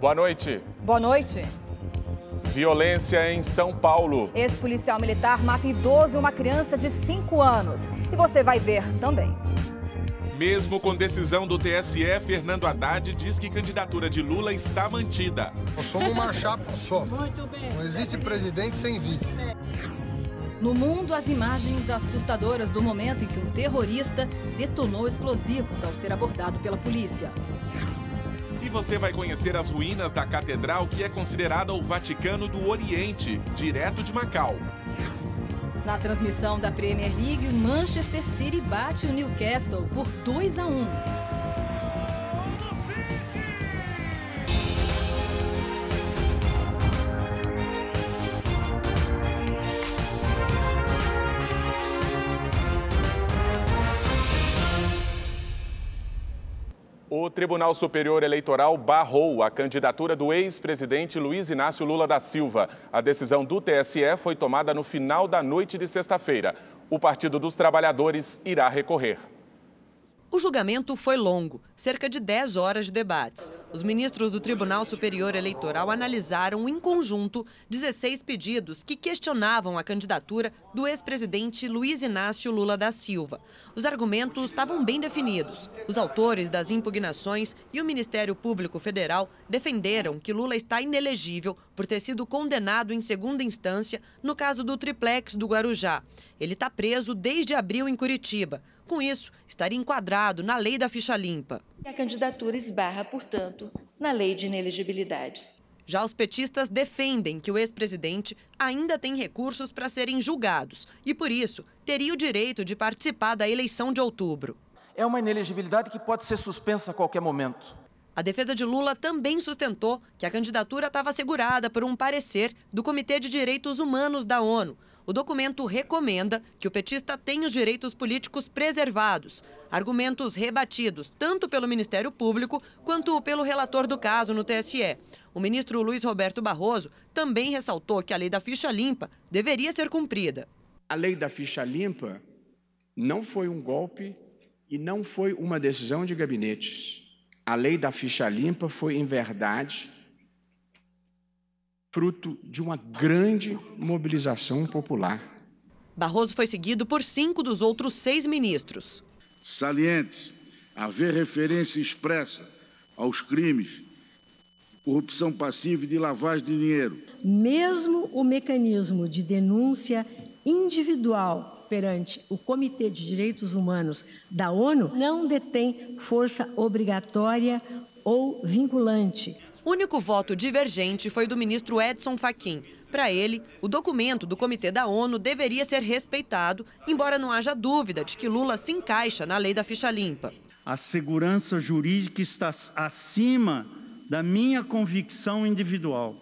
Boa noite. Boa noite. Violência em São Paulo. Ex-policial militar mata idoso e uma criança de 5 anos. E você vai ver também. Mesmo com decisão do TSE, Fernando Haddad diz que candidatura de Lula está mantida. Nós somos uma chapa só. Não existe presidente sem vice. No mundo, as imagens assustadoras do momento em que um terrorista detonou explosivos ao ser abordado pela polícia. E você vai conhecer as ruínas da catedral que é considerada o Vaticano do Oriente, direto de Macau. Na transmissão da Premier League, o Manchester City bate o Newcastle por 2 a 1. Tribunal Superior Eleitoral barrou a candidatura do ex-presidente Luiz Inácio Lula da Silva. A decisão do TSE foi tomada no final da noite de sexta-feira. O Partido dos Trabalhadores irá recorrer. O julgamento foi longo, cerca de 10 horas de debates. Os ministros do Tribunal Superior Eleitoral analisaram em conjunto 16 pedidos que questionavam a candidatura do ex-presidente Luiz Inácio Lula da Silva. Os argumentos estavam bem definidos. Os autores das impugnações e o Ministério Público Federal defenderam que Lula está inelegível por ter sido condenado em segunda instância no caso do triplex do Guarujá. Ele está preso desde abril em Curitiba. Com isso, estaria enquadrado na lei da ficha limpa. A candidatura esbarra, portanto, na lei de inelegibilidades. Já os petistas defendem que o ex-presidente ainda tem recursos para serem julgados e, por isso, teria o direito de participar da eleição de outubro. É uma inelegibilidade que pode ser suspensa a qualquer momento. A defesa de Lula também sustentou que a candidatura estava assegurada por um parecer do Comitê de Direitos Humanos da ONU, o documento recomenda que o petista tenha os direitos políticos preservados. Argumentos rebatidos tanto pelo Ministério Público quanto pelo relator do caso no TSE. O ministro Luiz Roberto Barroso também ressaltou que a lei da ficha limpa deveria ser cumprida. A lei da ficha limpa não foi um golpe e não foi uma decisão de gabinetes. A lei da ficha limpa foi, em verdade, fruto de uma grande mobilização popular. Barroso foi seguido por cinco dos outros seis ministros. Salientes haver referência expressa aos crimes de corrupção passiva e de lavagem de dinheiro. Mesmo o mecanismo de denúncia individual perante o Comitê de Direitos Humanos da ONU não detém força obrigatória ou vinculante. Único voto divergente foi do ministro Edson Fachin. Para ele, o documento do Comitê da ONU deveria ser respeitado, embora não haja dúvida de que Lula se encaixa na lei da ficha limpa. A segurança jurídica está acima da minha convicção individual.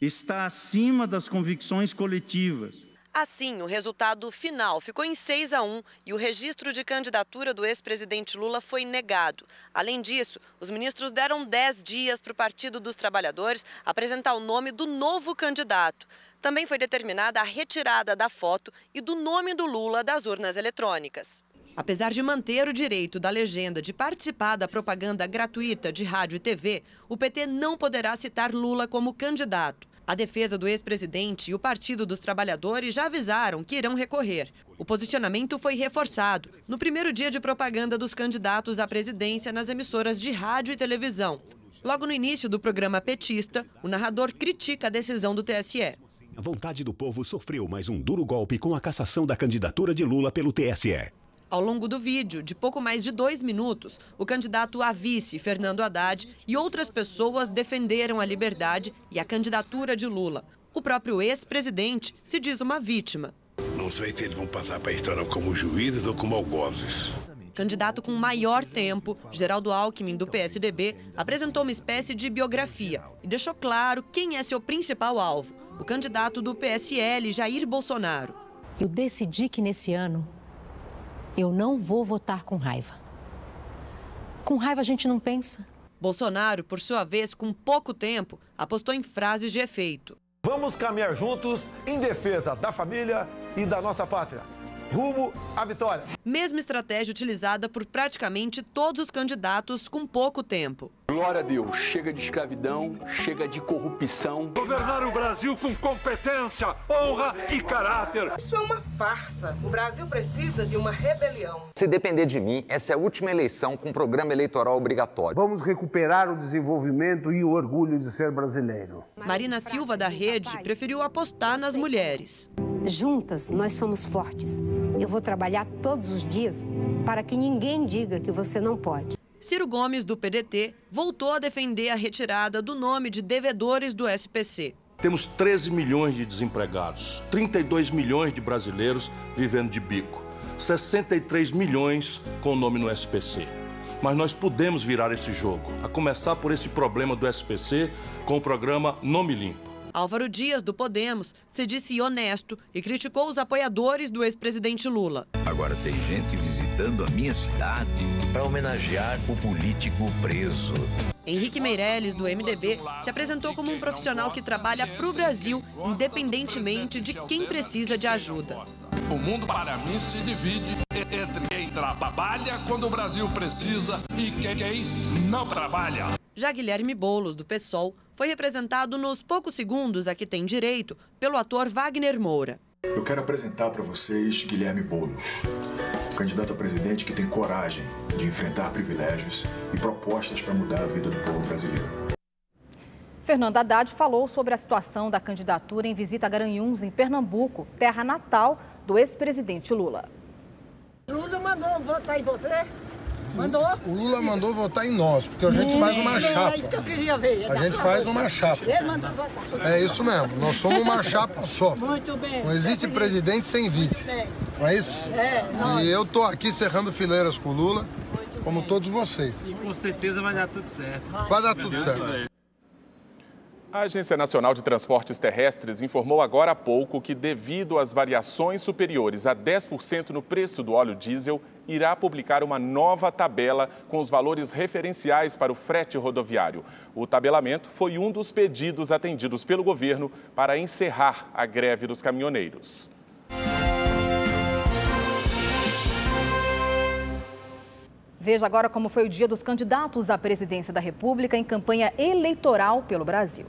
Está acima das convicções coletivas. Assim, o resultado final ficou em 6 a 1 e o registro de candidatura do ex-presidente Lula foi negado. Além disso, os ministros deram 10 dias para o Partido dos Trabalhadores apresentar o nome do novo candidato. Também foi determinada a retirada da foto e do nome do Lula das urnas eletrônicas. Apesar de manter o direito da legenda de participar da propaganda gratuita de rádio e TV, o PT não poderá citar Lula como candidato. A defesa do ex-presidente e o Partido dos Trabalhadores já avisaram que irão recorrer. O posicionamento foi reforçado no primeiro dia de propaganda dos candidatos à presidência nas emissoras de rádio e televisão. Logo no início do programa Petista, o narrador critica a decisão do TSE. A vontade do povo sofreu mais um duro golpe com a cassação da candidatura de Lula pelo TSE. Ao longo do vídeo, de pouco mais de dois minutos, o candidato a vice, Fernando Haddad, e outras pessoas defenderam a liberdade e a candidatura de Lula. O próprio ex-presidente se diz uma vítima. Não sei se eles vão passar para a história como juízes ou como algozes. Candidato com maior tempo, Geraldo Alckmin, do PSDB, apresentou uma espécie de biografia e deixou claro quem é seu principal alvo, o candidato do PSL, Jair Bolsonaro. Eu decidi que nesse ano eu não vou votar com raiva. Com raiva a gente não pensa. Bolsonaro, por sua vez, com pouco tempo, apostou em frases de efeito. Vamos caminhar juntos em defesa da família e da nossa pátria. Rumo à vitória. Mesma estratégia utilizada por praticamente todos os candidatos com pouco tempo. Glória a Deus, chega de escravidão, chega de corrupção. Governar o Brasil com competência, honra e caráter. Isso é uma farsa. O Brasil precisa de uma rebelião. Se depender de mim, essa é a última eleição com programa eleitoral obrigatório. Vamos recuperar o desenvolvimento e o orgulho de ser brasileiro. Marina Silva, da Rede, preferiu apostar nas mulheres. Juntas, nós somos fortes. Eu vou trabalhar todos os dias para que ninguém diga que você não pode. Ciro Gomes, do PDT, voltou a defender a retirada do nome de devedores do SPC. Temos 13 milhões de desempregados, 32 milhões de brasileiros vivendo de bico, 63 milhões com o nome no SPC. Mas nós podemos virar esse jogo, a começar por esse problema do SPC com o programa Nome Limpo. Álvaro Dias, do Podemos, se disse honesto e criticou os apoiadores do ex-presidente Lula. Agora tem gente visitando a minha cidade para homenagear o político preso. Henrique Meirelles, do MDB, se apresentou como um profissional que trabalha para o Brasil, independentemente de quem precisa de ajuda. O mundo, para mim, se divide entre quem trabalha quando o Brasil precisa e quem não trabalha. Já Guilherme Boulos, do PSOL, foi representado nos poucos segundos a que tem direito pelo ator Wagner Moura. Eu quero apresentar para vocês Guilherme Boulos, candidato a presidente que tem coragem de enfrentar privilégios e propostas para mudar a vida do povo brasileiro. Fernando Haddad falou sobre a situação da candidatura em visita a Garanhuns, em Pernambuco, terra natal do ex-presidente Lula. Lula mandou votar em você? Mandou? O Lula mandou votar em nós, porque a gente faz uma chapa. É isso que eu queria ver. A gente faz uma chapa. Ele mandou votar. É isso mesmo, nós somos uma chapa só. Muito bem. Não existe presidente sem vice. Não é isso? É, nós. E eu tô aqui cerrando fileiras com o Lula, como todos vocês. E com certeza vai dar tudo certo. Vai dar tudo certo. A Agência Nacional de Transportes Terrestres informou agora há pouco que, devido às variações superiores a 10% no preço do óleo diesel, irá publicar uma nova tabela com os valores referenciais para o frete rodoviário. O tabelamento foi um dos pedidos atendidos pelo governo para encerrar a greve dos caminhoneiros. Veja agora como foi o dia dos candidatos à presidência da República em campanha eleitoral pelo Brasil.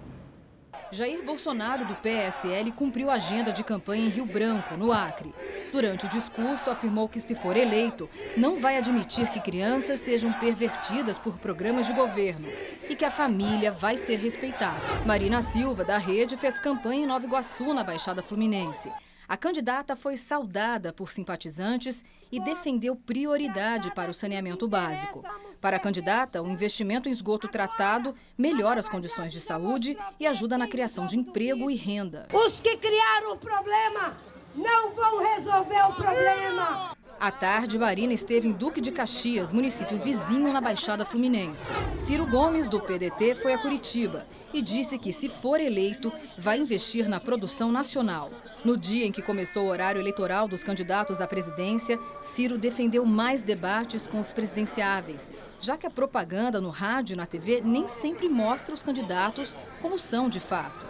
Jair Bolsonaro, do PSL, cumpriu a agenda de campanha em Rio Branco, no Acre. Durante o discurso, afirmou que, se for eleito, não vai admitir que crianças sejam pervertidas por programas de governo e que a família vai ser respeitada. Marina Silva, da Rede, fez campanha em Nova Iguaçu, na Baixada Fluminense. A candidata foi saudada por simpatizantes e defendeu prioridade para o saneamento básico. Para a candidata, o investimento em esgoto tratado melhora as condições de saúde e ajuda na criação de emprego e renda. Os que criaram o problema não vão resolver o problema. À tarde, Marina esteve em Duque de Caxias, município vizinho na Baixada Fluminense. Ciro Gomes, do PDT, foi a Curitiba e disse que, se for eleito, vai investir na produção nacional. No dia em que começou o horário eleitoral dos candidatos à presidência, Ciro defendeu mais debates com os presidenciáveis, já que a propaganda no rádio e na TV nem sempre mostra os candidatos como são de fato.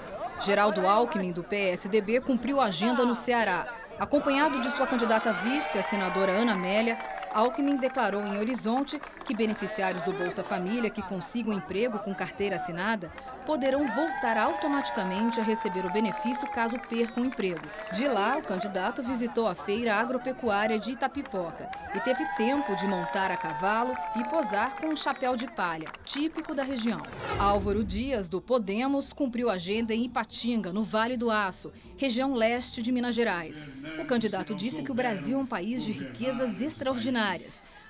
Geraldo Alckmin, do PSDB, cumpriu a agenda no Ceará. Acompanhado de sua candidata vice, a senadora Ana Amélia, Alckmin declarou em Horizonte que beneficiários do Bolsa Família que consigam emprego com carteira assinada poderão voltar automaticamente a receber o benefício caso percam o emprego. De lá, o candidato visitou a feira agropecuária de Itapipoca e teve tempo de montar a cavalo e posar com um chapéu de palha, típico da região. Álvaro Dias, do Podemos, cumpriu agenda em Ipatinga, no Vale do Aço, região leste de Minas Gerais. O candidato disse que o Brasil é um país de riquezas extraordinárias,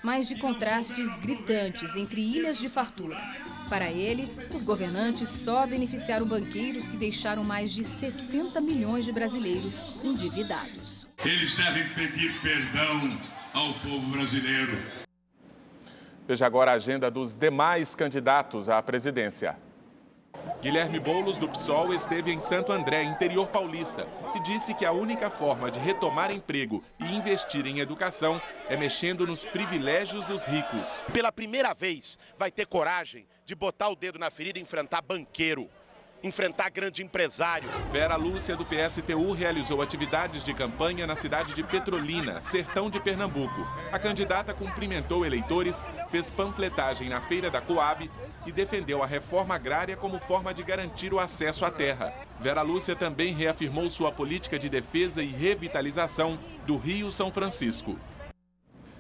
mas de contrastes gritantes entre ilhas de fartura. Para ele, os governantes só beneficiaram banqueiros que deixaram mais de 60 milhões de brasileiros endividados. Eles devem pedir perdão ao povo brasileiro. Veja agora a agenda dos demais candidatos à presidência. Guilherme Boulos, do PSOL, esteve em Santo André, interior paulista, e disse que a única forma de retomar emprego e investir em educação é mexendo nos privilégios dos ricos. Pela primeira vez, vai ter coragem de botar o dedo na ferida e enfrentar banqueiro. Enfrentar grande empresário. Vera Lúcia, do PSTU, realizou atividades de campanha na cidade de Petrolina, sertão de Pernambuco. A candidata cumprimentou eleitores, fez panfletagem na feira da Coab e defendeu a reforma agrária como forma de garantir o acesso à terra. Vera Lúcia também reafirmou sua política de defesa e revitalização do Rio São Francisco.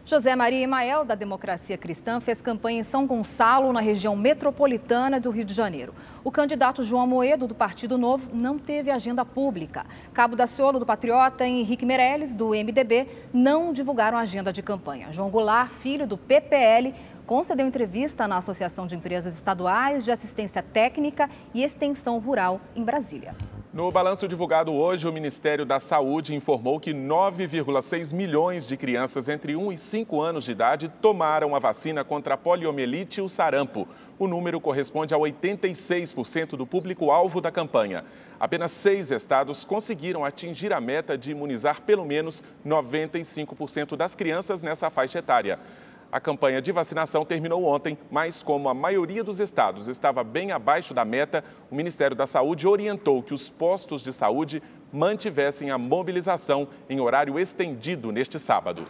José Maria Emael, da Democracia Cristã, fez campanha em São Gonçalo, na região metropolitana do Rio de Janeiro. O candidato João Moedo, do Partido Novo, não teve agenda pública. Cabo da Ciolo, do Patriota, e Henrique Meirelles, do MDB, não divulgaram agenda de campanha. João Goulart, filho do PPL, concedeu entrevista na Associação de Empresas Estaduais de Assistência Técnica e Extensão Rural, em Brasília. No balanço divulgado hoje, o Ministério da Saúde informou que 9,6 milhões de crianças entre 1 e 5 anos de idade tomaram a vacina contra a poliomielite e o sarampo. O número corresponde a 86% do público-alvo da campanha. Apenas seis estados conseguiram atingir a meta de imunizar pelo menos 95% das crianças nessa faixa etária. A campanha de vacinação terminou ontem, mas como a maioria dos estados estava bem abaixo da meta, o Ministério da Saúde orientou que os postos de saúde mantivessem a mobilização em horário estendido neste sábado.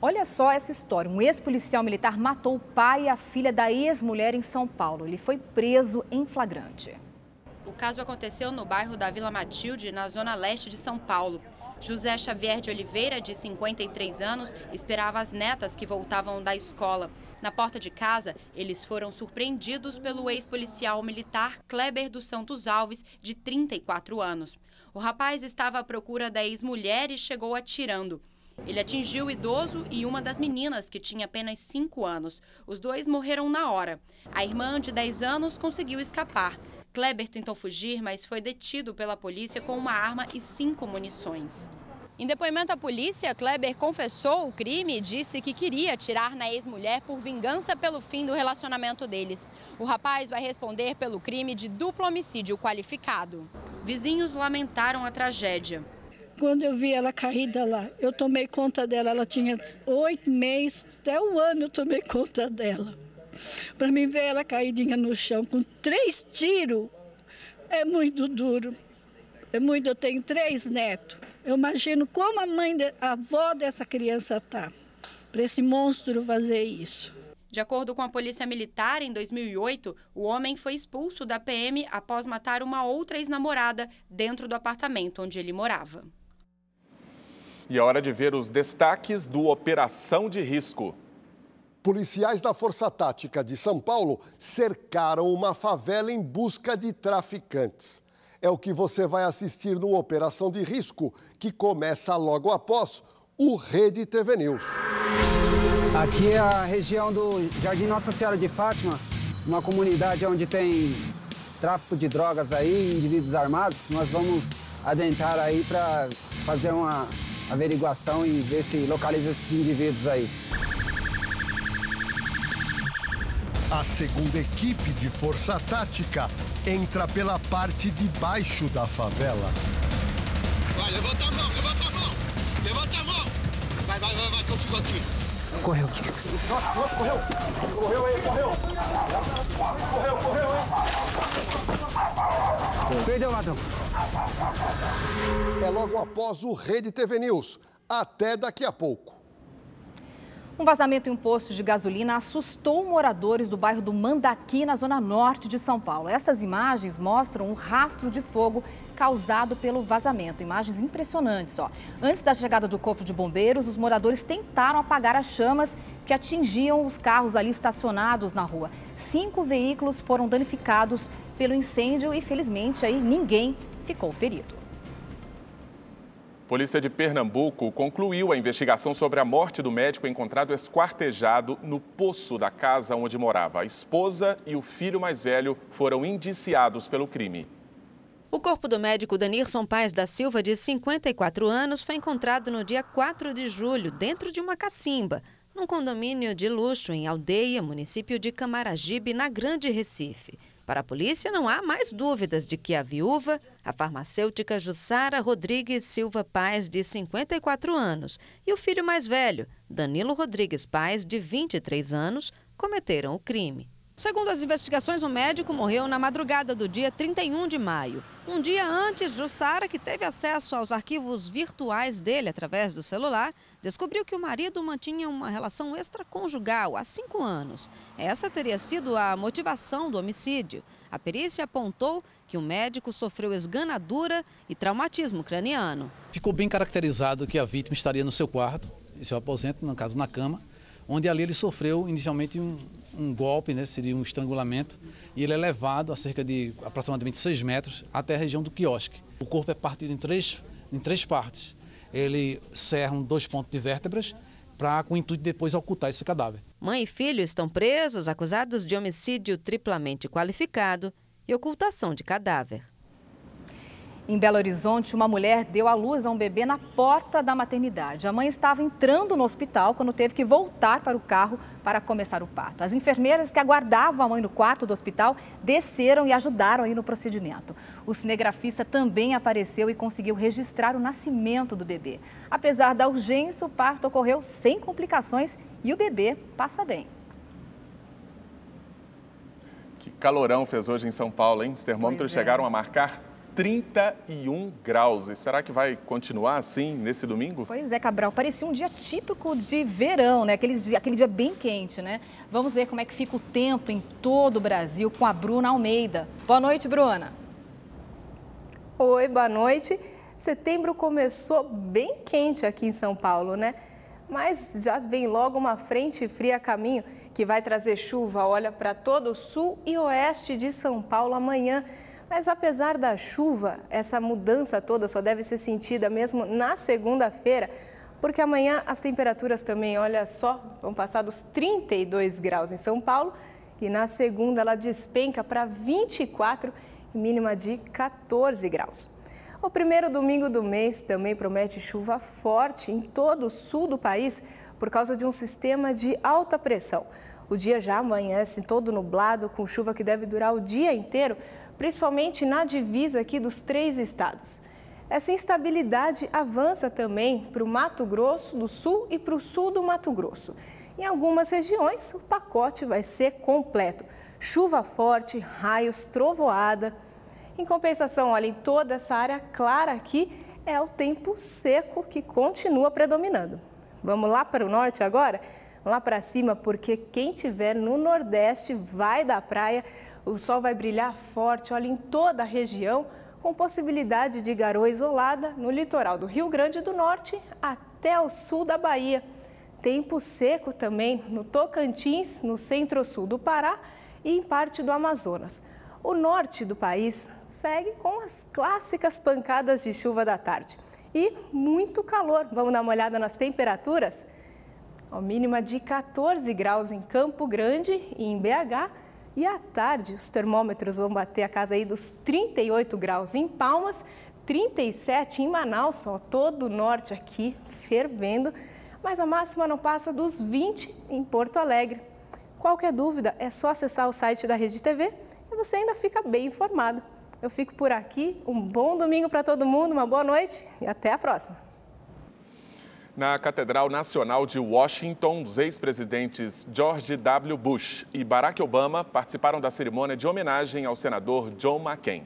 Olha só essa história. Um ex-policial militar matou o pai e a filha da ex-mulher em São Paulo. Ele foi preso em flagrante. O caso aconteceu no bairro da Vila Matilde, na zona leste de São Paulo. José Xavier de Oliveira, de 53 anos, esperava as netas que voltavam da escola. Na porta de casa, eles foram surpreendidos pelo ex-policial militar Kleber dos Santos Alves, de 34 anos. O rapaz estava à procura da ex-mulher e chegou atirando. Ele atingiu o idoso e uma das meninas, que tinha apenas 5 anos. Os dois morreram na hora. A irmã, de 10 anos, conseguiu escapar. Kleber tentou fugir, mas foi detido pela polícia com uma arma e cinco munições. Em depoimento à polícia, Kleber confessou o crime e disse que queria atirar na ex-mulher por vingança pelo fim do relacionamento deles. O rapaz vai responder pelo crime de duplo homicídio qualificado. Vizinhos lamentaram a tragédia. Quando eu vi ela caída lá, eu tomei conta dela. Ela tinha oito meses, até um ano eu tomei conta dela. Para mim ver ela caidinha no chão com três tiros é muito duro. É muito, eu tenho três netos. Eu imagino como a mãe, a avó dessa criança tá para esse monstro fazer isso. De acordo com a Polícia Militar, em 2008, o homem foi expulso da PM após matar uma outra ex-namorada dentro do apartamento onde ele morava. E é hora de ver os destaques do Operação de Risco. Policiais da Força Tática de São Paulo cercaram uma favela em busca de traficantes. É o que você vai assistir no Operação de Risco, que começa logo após o Rede TV News. Aqui é a região do Jardim Nossa Senhora de Fátima, uma comunidade onde tem tráfico de drogas aí, indivíduos armados. Nós vamos adentrar aí para fazer uma averiguação e ver se localiza esses indivíduos aí. A segunda equipe de força tática entra pela parte de baixo da favela. Vai, levanta a mão, levanta a mão! Levanta a mão! Vai, vai, vai, vai, que eu fico aqui. Correu, Kiko. Nossa, nossa, correu! Correu aí, correu! Correu, correu, hein? Perdeu, ladrão. É logo após o Rede TV News. Até daqui a pouco. Um vazamento em um posto de gasolina assustou moradores do bairro do Mandaqui, na zona norte de São Paulo. Essas imagens mostram um rastro de fogo causado pelo vazamento. Imagens impressionantes. Ó. Antes da chegada do corpo de bombeiros, os moradores tentaram apagar as chamas que atingiam os carros ali estacionados na rua. Cinco veículos foram danificados pelo incêndio e, felizmente, aí ninguém ficou ferido. Polícia de Pernambuco concluiu a investigação sobre a morte do médico encontrado esquartejado no poço da casa onde morava. A esposa e o filho mais velho foram indiciados pelo crime. O corpo do médico Danirson Paz da Silva, de 54 anos, foi encontrado no dia 4 de julho, dentro de uma cacimba, num condomínio de luxo em Aldeia, município de Camaragibe, na Grande Recife. Para a polícia, não há mais dúvidas de que a viúva, a farmacêutica Jussara Rodrigues Silva Paz, de 54 anos, e o filho mais velho, Danilo Rodrigues Paz, de 23 anos, cometeram o crime. Segundo as investigações, o médico morreu na madrugada do dia 31 de maio. Um dia antes, Jussara, que teve acesso aos arquivos virtuais dele através do celular, descobriu que o marido mantinha uma relação extraconjugal há cinco anos. Essa teria sido a motivação do homicídio. A perícia apontou que o médico sofreu esganadura e traumatismo craniano. Ficou bem caracterizado que a vítima estaria no seu quarto, em seu aposento, no caso na cama, onde ali ele sofreu inicialmente um, um golpe, né, seria um estrangulamento, e ele é levado a cerca de aproximadamente 6 metros até a região do quiosque. O corpo é partido em três, em três partes. Ele cerram dois pontos de vértebras para com o intuito de depois ocultar esse cadáver. Mãe e filho estão presos, acusados de homicídio triplamente qualificado e ocultação de cadáver. Em Belo Horizonte, uma mulher deu à luz a um bebê na porta da maternidade. A mãe estava entrando no hospital quando teve que voltar para o carro para começar o parto. As enfermeiras que aguardavam a mãe no quarto do hospital desceram e ajudaram aí no procedimento. O cinegrafista também apareceu e conseguiu registrar o nascimento do bebê. Apesar da urgência, o parto ocorreu sem complicações e o bebê passa bem. Que calorão fez hoje em São Paulo, hein? Os termômetros é. chegaram a marcar 31 graus. E será que vai continuar assim nesse domingo? Pois é, Cabral, parecia um dia típico de verão, né? Aquele dia, aquele dia bem quente, né? Vamos ver como é que fica o tempo em todo o Brasil com a Bruna Almeida. Boa noite, Bruna. Oi, boa noite. Setembro começou bem quente aqui em São Paulo, né? Mas já vem logo uma frente fria a caminho que vai trazer chuva, olha, para todo o sul e oeste de São Paulo amanhã. Mas apesar da chuva, essa mudança toda só deve ser sentida mesmo na segunda-feira, porque amanhã as temperaturas também, olha só, vão passar dos 32 graus em São Paulo e na segunda ela despenca para 24 mínima de 14 graus. O primeiro domingo do mês também promete chuva forte em todo o sul do país por causa de um sistema de alta pressão. O dia já amanhece todo nublado, com chuva que deve durar o dia inteiro, principalmente na divisa aqui dos três estados. Essa instabilidade avança também para o Mato Grosso do Sul e para o sul do Mato Grosso. Em algumas regiões, o pacote vai ser completo. Chuva forte, raios, trovoada. Em compensação, olha, em toda essa área clara aqui, é o tempo seco que continua predominando. Vamos lá para o norte agora? Lá para cima, porque quem tiver no Nordeste vai da praia o sol vai brilhar forte, olha, em toda a região, com possibilidade de garoa isolada no litoral do Rio Grande do Norte até o sul da Bahia. Tempo seco também no Tocantins, no centro-sul do Pará e em parte do Amazonas. O norte do país segue com as clássicas pancadas de chuva da tarde. E muito calor. Vamos dar uma olhada nas temperaturas? A mínima de 14 graus em Campo Grande e em BH e à tarde, os termômetros vão bater a casa aí dos 38 graus em Palmas, 37 em Manaus, ó, todo o norte aqui fervendo, mas a máxima não passa dos 20 em Porto Alegre. Qualquer dúvida, é só acessar o site da Rede TV e você ainda fica bem informado. Eu fico por aqui, um bom domingo para todo mundo, uma boa noite e até a próxima. Na Catedral Nacional de Washington, os ex-presidentes George W. Bush e Barack Obama participaram da cerimônia de homenagem ao senador John McCain.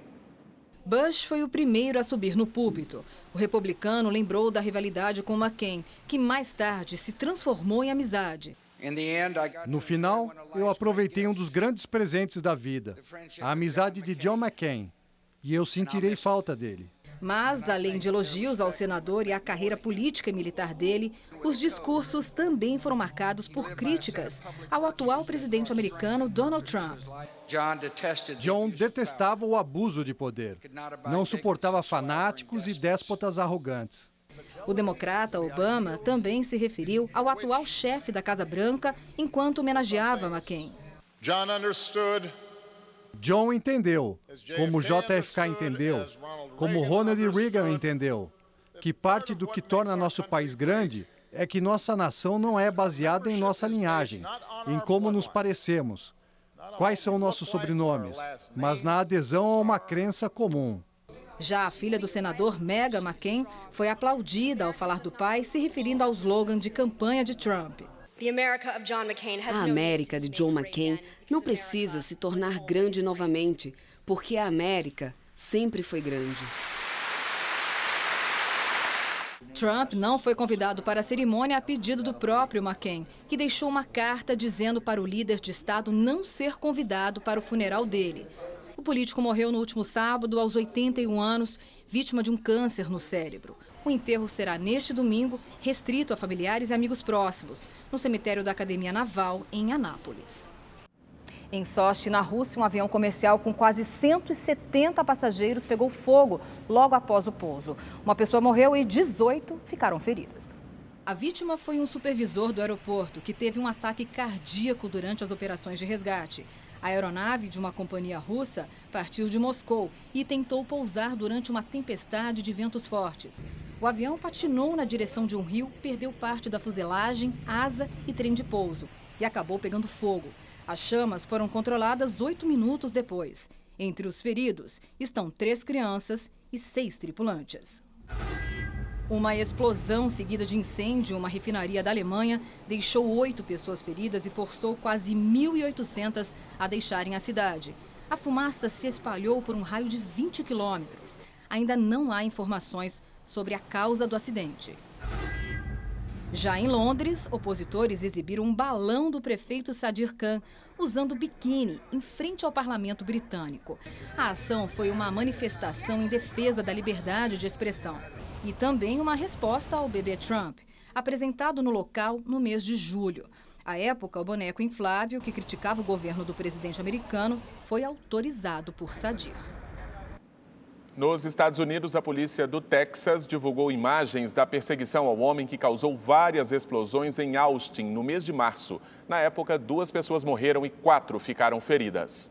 Bush foi o primeiro a subir no púlpito. O republicano lembrou da rivalidade com McCain, que mais tarde se transformou em amizade. No final, eu aproveitei um dos grandes presentes da vida, a amizade de John McCain, e eu sentirei falta dele. Mas, além de elogios ao senador e à carreira política e militar dele, os discursos também foram marcados por críticas ao atual presidente americano Donald Trump. John detestava o abuso de poder. Não suportava fanáticos e déspotas arrogantes. O democrata Obama também se referiu ao atual chefe da Casa Branca enquanto homenageava McCain. John understood John entendeu, como JFK entendeu, como Ronald Reagan entendeu, que parte do que torna nosso país grande é que nossa nação não é baseada em nossa linhagem, em como nos parecemos, quais são nossos sobrenomes, mas na adesão a uma crença comum. Já a filha do senador Meghan McCain foi aplaudida ao falar do pai, se referindo ao slogan de campanha de Trump. A América de John McCain não precisa se tornar grande novamente, porque a América sempre foi grande. Trump não foi convidado para a cerimônia a pedido do próprio McCain, que deixou uma carta dizendo para o líder de Estado não ser convidado para o funeral dele. O político morreu no último sábado, aos 81 anos, vítima de um câncer no cérebro. O enterro será neste domingo, restrito a familiares e amigos próximos, no cemitério da Academia Naval, em Anápolis. Em Sochi, na Rússia, um avião comercial com quase 170 passageiros pegou fogo logo após o pouso. Uma pessoa morreu e 18 ficaram feridas. A vítima foi um supervisor do aeroporto que teve um ataque cardíaco durante as operações de resgate. A aeronave de uma companhia russa partiu de Moscou e tentou pousar durante uma tempestade de ventos fortes. O avião patinou na direção de um rio, perdeu parte da fuselagem, asa e trem de pouso e acabou pegando fogo. As chamas foram controladas oito minutos depois. Entre os feridos estão três crianças e seis tripulantes. Uma explosão seguida de incêndio em uma refinaria da Alemanha deixou oito pessoas feridas e forçou quase 1.800 a deixarem a cidade. A fumaça se espalhou por um raio de 20 quilômetros. Ainda não há informações sobre a causa do acidente. Já em Londres, opositores exibiram um balão do prefeito Sadir Khan usando biquíni em frente ao parlamento britânico. A ação foi uma manifestação em defesa da liberdade de expressão e também uma resposta ao bebê Trump, apresentado no local no mês de julho. À época, o boneco inflável, que criticava o governo do presidente americano, foi autorizado por Sadir. Nos Estados Unidos, a polícia do Texas divulgou imagens da perseguição ao homem que causou várias explosões em Austin no mês de março. Na época, duas pessoas morreram e quatro ficaram feridas.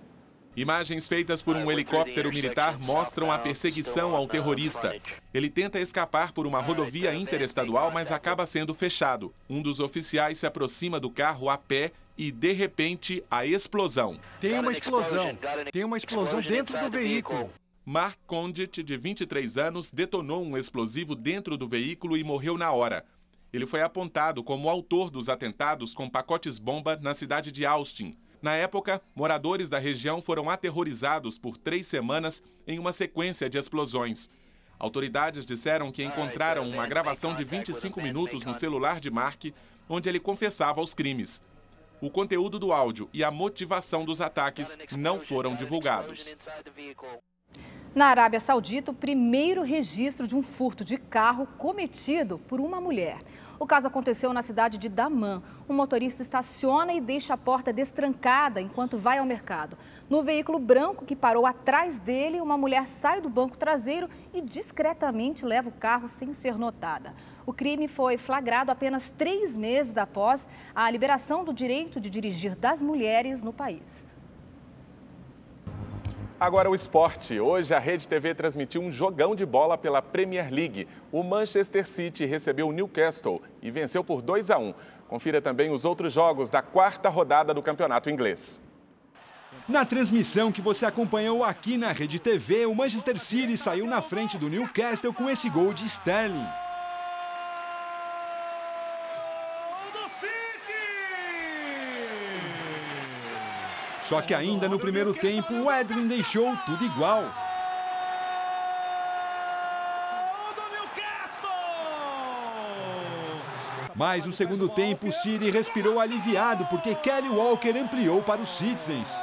Imagens feitas por um helicóptero militar mostram a perseguição ao terrorista. Ele tenta escapar por uma rodovia interestadual, mas acaba sendo fechado. Um dos oficiais se aproxima do carro a pé e, de repente, a explosão. Tem uma explosão. Tem uma explosão dentro do veículo. Mark Condit, de 23 anos, detonou um explosivo dentro do veículo e morreu na hora. Ele foi apontado como autor dos atentados com pacotes-bomba na cidade de Austin. Na época, moradores da região foram aterrorizados por três semanas em uma sequência de explosões. Autoridades disseram que encontraram uma gravação de 25 minutos no celular de Mark, onde ele confessava os crimes. O conteúdo do áudio e a motivação dos ataques não foram divulgados. Na Arábia Saudita, o primeiro registro de um furto de carro cometido por uma mulher. O caso aconteceu na cidade de Daman. Um motorista estaciona e deixa a porta destrancada enquanto vai ao mercado. No veículo branco que parou atrás dele, uma mulher sai do banco traseiro e discretamente leva o carro sem ser notada. O crime foi flagrado apenas três meses após a liberação do direito de dirigir das mulheres no país. Agora o esporte. Hoje a Rede TV transmitiu um jogão de bola pela Premier League. O Manchester City recebeu o Newcastle e venceu por 2 a 1. Confira também os outros jogos da quarta rodada do Campeonato Inglês. Na transmissão que você acompanhou aqui na Rede TV, o Manchester City saiu na frente do Newcastle com esse gol de Sterling. Só que ainda no primeiro tempo, o Edwin deixou tudo igual. Mas no segundo tempo, o City respirou aliviado porque Kelly Walker ampliou para os Citizens.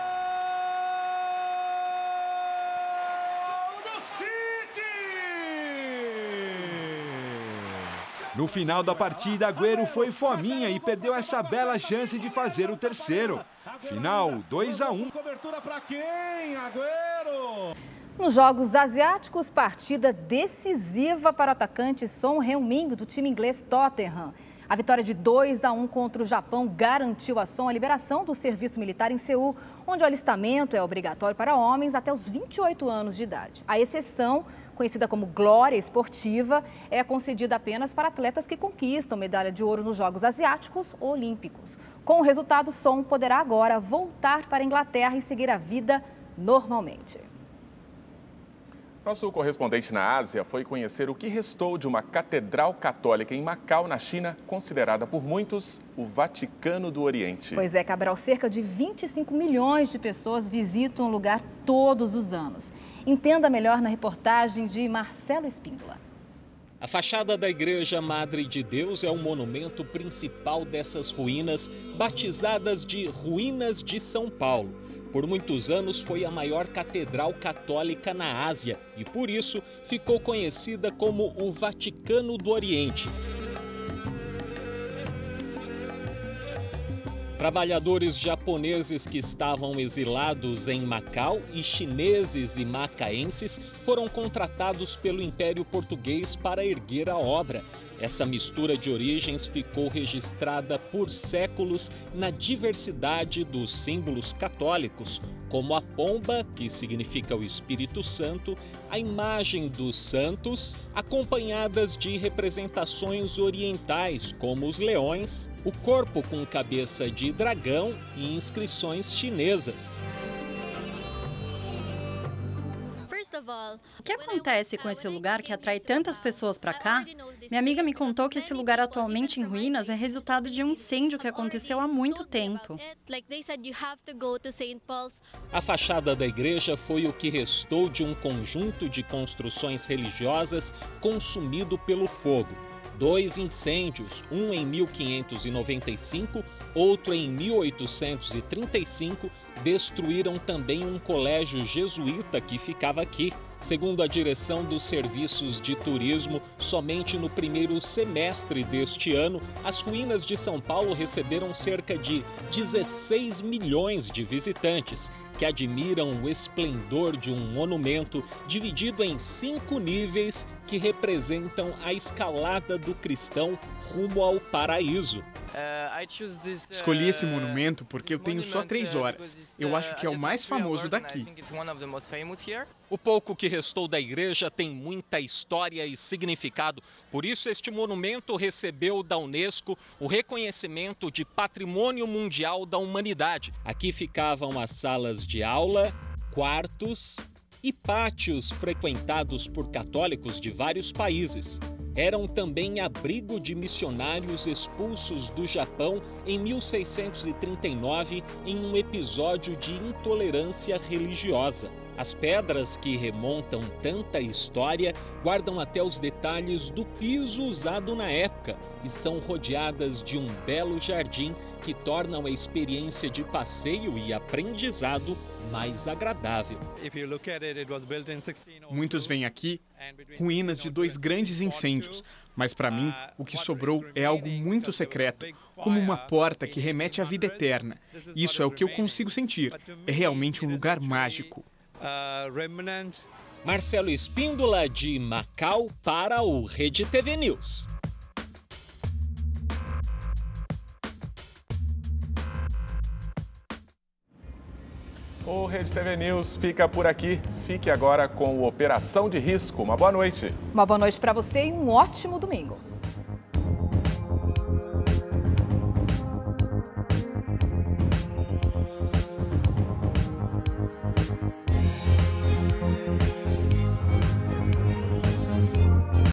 No final da partida, Agüero foi fominha e perdeu essa bela chance de fazer o terceiro. Final 2 a 1. Cobertura para quem? Agüero. Nos Jogos Asiáticos, partida decisiva para o atacante Son Heung-min do time inglês Tottenham. A vitória de 2 a 1 contra o Japão garantiu a Son a liberação do serviço militar em Seul, onde o alistamento é obrigatório para homens até os 28 anos de idade. A exceção conhecida como Glória Esportiva, é concedida apenas para atletas que conquistam medalha de ouro nos Jogos Asiáticos ou Olímpicos. Com o resultado, Som poderá agora voltar para a Inglaterra e seguir a vida normalmente. Nosso correspondente na Ásia foi conhecer o que restou de uma catedral católica em Macau, na China, considerada por muitos o Vaticano do Oriente. Pois é, Cabral, cerca de 25 milhões de pessoas visitam o lugar todos os anos. Entenda melhor na reportagem de Marcelo Espíndola. A fachada da Igreja Madre de Deus é o monumento principal dessas ruínas, batizadas de Ruínas de São Paulo. Por muitos anos foi a maior catedral católica na Ásia e por isso ficou conhecida como o Vaticano do Oriente. Trabalhadores japoneses que estavam exilados em Macau e chineses e macaenses foram contratados pelo Império Português para erguer a obra. Essa mistura de origens ficou registrada por séculos na diversidade dos símbolos católicos, como a pomba, que significa o Espírito Santo, a imagem dos santos, acompanhadas de representações orientais, como os leões, o corpo com cabeça de dragão e inscrições chinesas. O que acontece com esse lugar que atrai tantas pessoas para cá? Minha amiga me contou que esse lugar atualmente em ruínas é resultado de um incêndio que aconteceu há muito tempo. A fachada da igreja foi o que restou de um conjunto de construções religiosas consumido pelo fogo. Dois incêndios, um em 1595, outro em 1835, destruíram também um colégio jesuíta que ficava aqui. Segundo a direção dos serviços de turismo, somente no primeiro semestre deste ano, as ruínas de São Paulo receberam cerca de 16 milhões de visitantes, que admiram o esplendor de um monumento dividido em cinco níveis que representam a escalada do cristão rumo ao paraíso. Escolhi esse monumento porque eu tenho só três horas. Eu acho que é o mais famoso daqui. O pouco que restou da igreja tem muita história e significado. Por isso, este monumento recebeu da Unesco o reconhecimento de Patrimônio Mundial da Humanidade. Aqui ficavam as salas de aula, quartos e pátios frequentados por católicos de vários países eram também abrigo de missionários expulsos do Japão em 1639 em um episódio de intolerância religiosa. As pedras que remontam tanta história guardam até os detalhes do piso usado na época e são rodeadas de um belo jardim que tornam a experiência de passeio e aprendizado mais agradável. Muitos vêm aqui ruínas de dois grandes incêndios, mas para mim o que sobrou é algo muito secreto, como uma porta que remete à vida eterna. Isso é o que eu consigo sentir. É realmente um lugar mágico. Marcelo Espíndola de Macau para o Rede TV News. O Rede TV News fica por aqui. Fique agora com o Operação de Risco. Uma boa noite. Uma boa noite para você e um ótimo domingo.